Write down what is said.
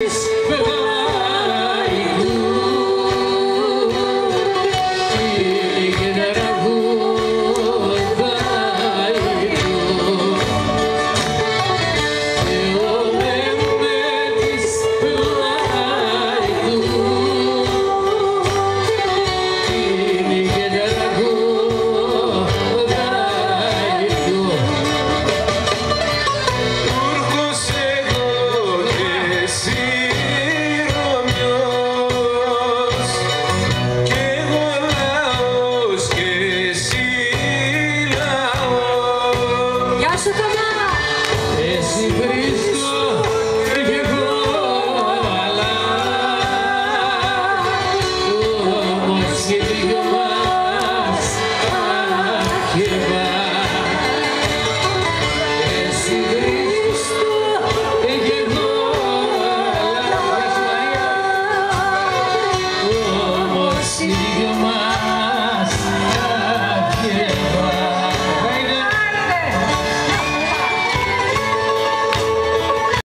Verdade. Ele.